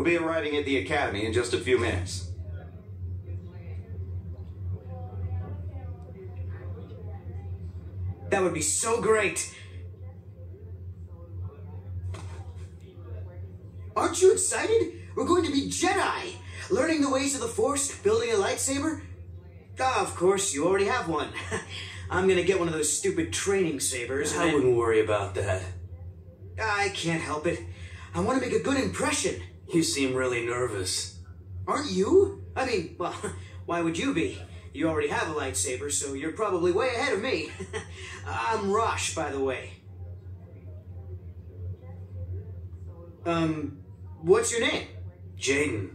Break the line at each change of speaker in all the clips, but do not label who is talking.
We'll be arriving at the academy in just a few minutes.
That would be so great. Aren't you excited? We're going to be Jedi, learning the ways of the Force, building a lightsaber. Ah, of course, you already have one. I'm gonna get one of those stupid training sabers.
I wouldn't worry about that.
I can't help it. I want to make a good impression.
You seem really nervous.
Aren't you? I mean, well, why would you be? You already have a lightsaber, so you're probably way ahead of me. I'm Rosh, by the way. Um, what's your name?
Jaden.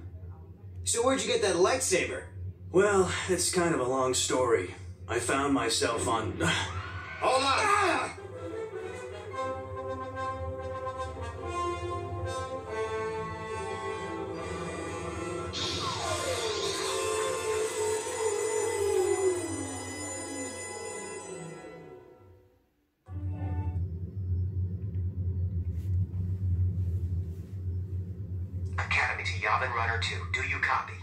So where'd you get that lightsaber?
Well, it's kind of a long story. I found myself on.
Hold on!
Ah!
Academy Runner 2. Do you copy?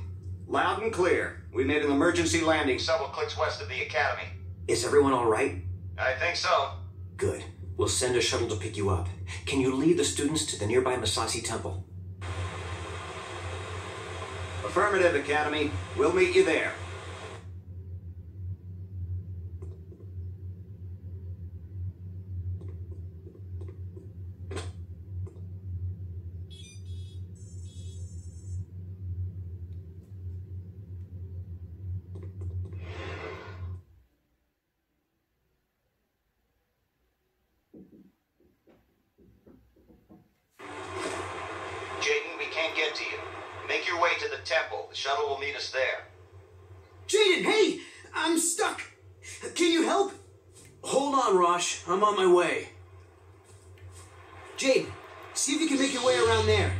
Loud and clear. We made an emergency landing several clicks west of the academy.
Is everyone all right?
I think so.
Good. We'll send a shuttle to pick you up. Can you lead the students to the nearby Massassi Temple?
Affirmative, Academy. We'll meet you there. Jaden, we can't get to you. Make your way to the temple. The shuttle will meet us there.
Jaden, hey! I'm stuck! Can you help?
Hold on, Rosh. I'm on my way.
Jaden, see if you can make your way around there.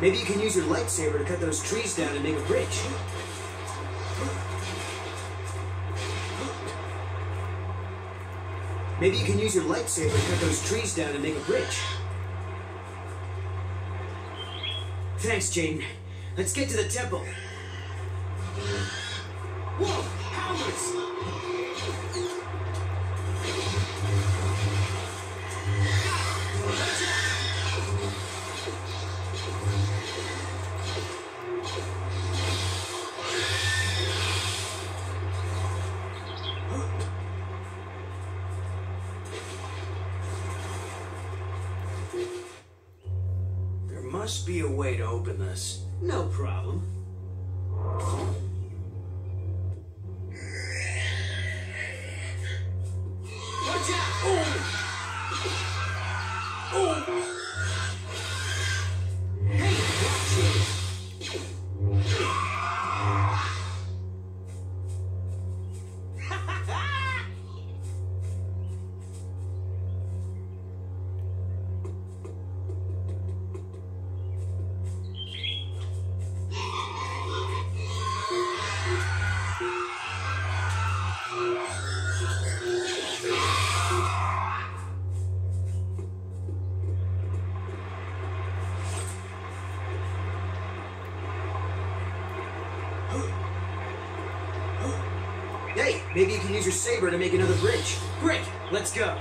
Maybe you can use your lightsaber to cut those trees down and make a bridge. Maybe you can use your lightsaber to cut those trees down and make a bridge. Thanks, Jaden. Let's get to the temple.
Must be a way to open this.
No problem. Use your saber to make another bridge. Great, let's go.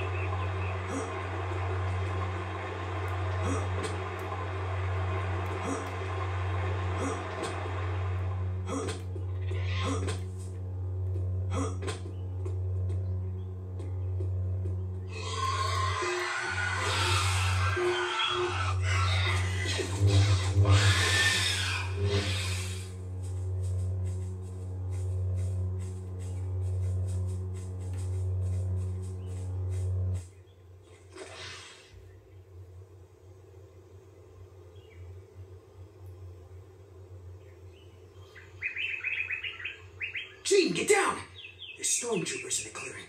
Stormtroopers in the clearing.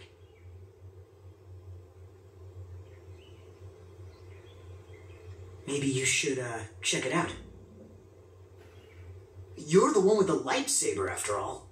Maybe you should, uh, check it out. You're the one with the lightsaber, after all.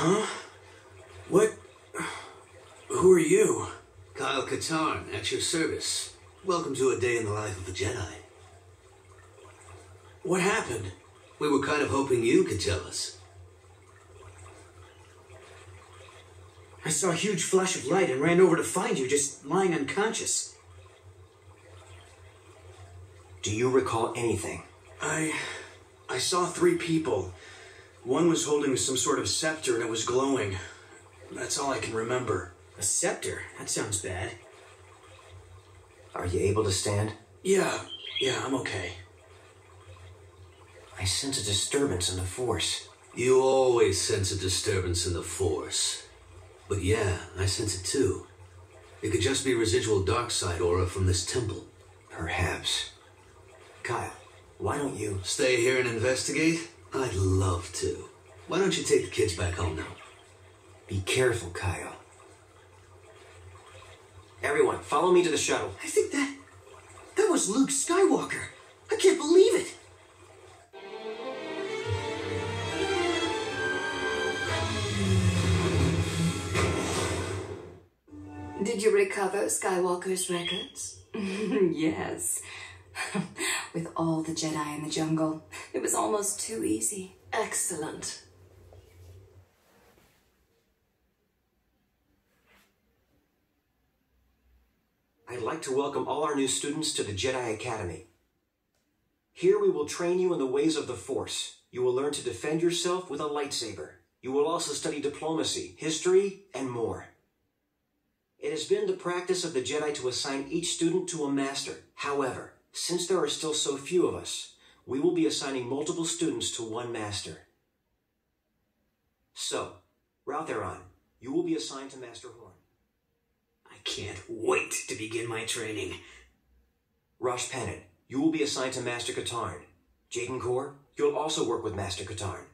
What?
Who are you?
Kyle Katarn, at your service. Welcome to a day in the life of a Jedi.
What happened?
We were kind of hoping you could tell us.
I saw a huge flash of light and ran over to find you, just lying unconscious.
Do you recall anything?
I. I saw three people. One was holding some sort of scepter and it was glowing. That's all I can remember.
A scepter? That sounds bad.
Are you able to stand?
Yeah, yeah, I'm okay.
I sense a disturbance in the Force.
You always sense a disturbance in the Force. But yeah, I sense it too. It could just be residual dark side aura from this temple.
Perhaps. Kyle, why don't you?
Stay here and investigate? I'd love to. Why don't you take the kids back home now?
Be careful, Kyle. Everyone, follow me to the shuttle.
I think that. that was Luke Skywalker. I can't believe it.
Did you recover Skywalker's records? yes. With all the Jedi in the jungle, it was almost too easy. Excellent.
I'd like to welcome all our new students to the Jedi Academy. Here we will train you in the ways of the Force. You will learn to defend yourself with a lightsaber. You will also study diplomacy, history, and more. It has been the practice of the Jedi to assign each student to a master. However, since there are still so few of us, we will be assigning multiple students to one master. So, Raltheron, you will be assigned to Master Horn.
I can't wait to begin my training.
Rosh Penin, you will be assigned to Master Katarn. Jaden Korr, you'll also work with Master Katarn.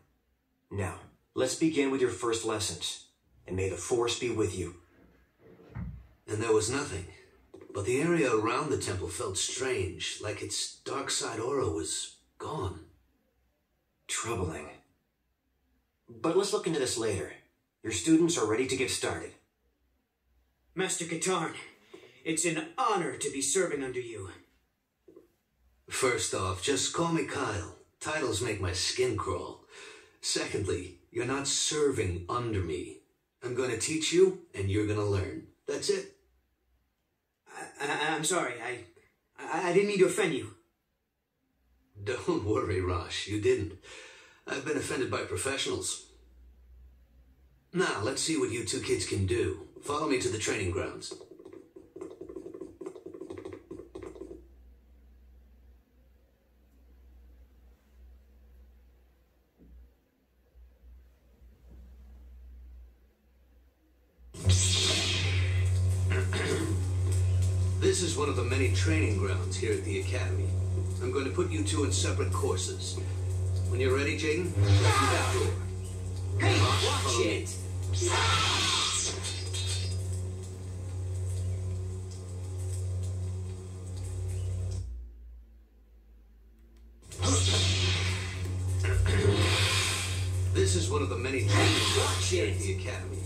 Now, let's begin with your first lessons. And may the Force be with you.
And there was nothing. But the area around the temple felt strange, like its dark side aura was gone.
Troubling. But let's look into this later. Your students are ready to get started.
Master Katarn, it's an honor to be serving under you.
First off, just call me Kyle. Titles make my skin crawl. Secondly, you're not serving under me. I'm going to teach you, and you're going to learn. That's it.
I, I'm sorry. I, I, I didn't mean to offend you.
Don't worry, Rosh. You didn't. I've been offended by professionals. Now, let's see what you two kids can do. Follow me to the training grounds. This is one of the many training grounds here at the Academy. I'm going to put you two in separate courses. When you're ready, Jaden, that door.
Hey, watch it!
This is one of the many training grounds here at the Academy.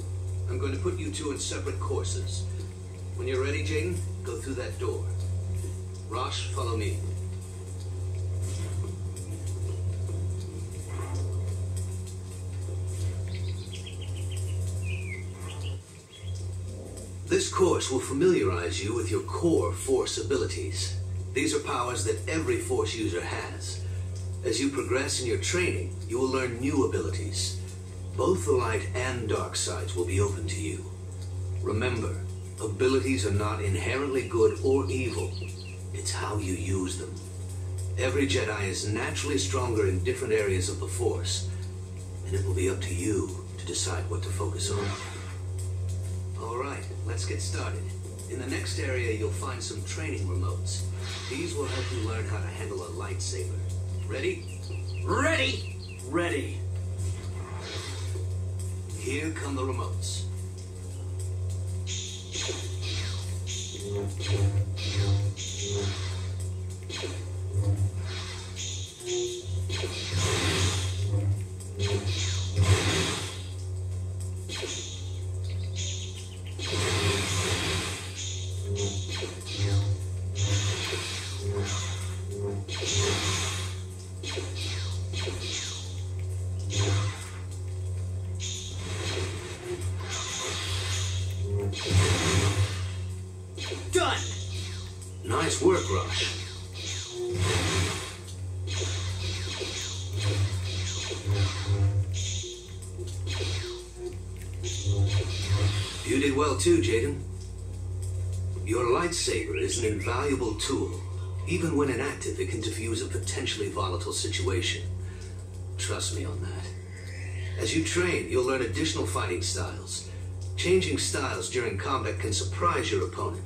I'm going to put you two in separate courses. When you're ready, Jaden, go through that door. Rosh, follow me. This course will familiarize you with your core Force abilities. These are powers that every Force user has. As you progress in your training, you will learn new abilities. Both the light and dark sides will be open to you. Remember, abilities are not inherently good or evil. It's how you use them. Every Jedi is naturally stronger in different areas of the Force, and it will be up to you to decide what to focus on. All right, let's get started. In the next area, you'll find some training remotes. These will help you learn how to handle a lightsaber. Ready?
Ready!
Ready.
Here come the remotes.
Done!
You did well too, Jaden. Your lightsaber is an invaluable tool. Even when inactive, it can diffuse a potentially volatile situation. Trust me on that. As you train, you'll learn additional fighting styles. Changing styles during combat can surprise your opponent,